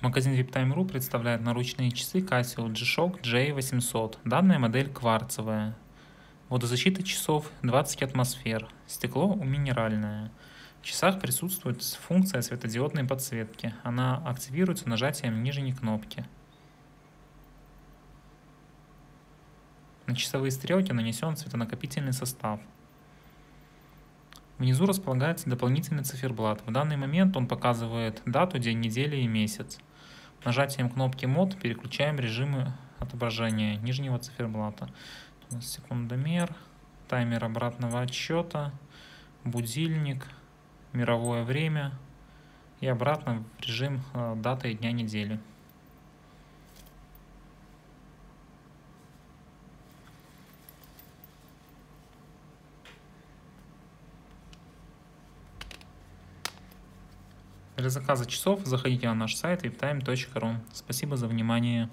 Магазин VIPTime.ru представляет наручные часы Casio G-Shock J800. Данная модель кварцевая. Водозащита часов 20 атмосфер. Стекло минеральное. В часах присутствует функция светодиодной подсветки. Она активируется нажатием нижней кнопки. На часовые стрелки нанесен светонакопительный состав. Внизу располагается дополнительный циферблат. В данный момент он показывает дату, день недели и месяц. Нажатием кнопки мод переключаем режимы отображения нижнего циферблата. У нас секундомер, таймер обратного отсчета, будильник, мировое время и обратно в режим э, даты и дня недели. Для заказа часов заходите на наш сайт viptime.ru. Спасибо за внимание.